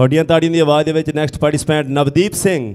ਤੁਹਾਡੀਆਂ ਤਾੜੀਆਂ ਦੀ ਆਵਾਜ਼ ਦੇ ਵਿੱਚ ਨੈਕਸਟ ਪਾਰਟਿਸਪੈਂਟ ਨਵਦੀਪ ਸਿੰਘ।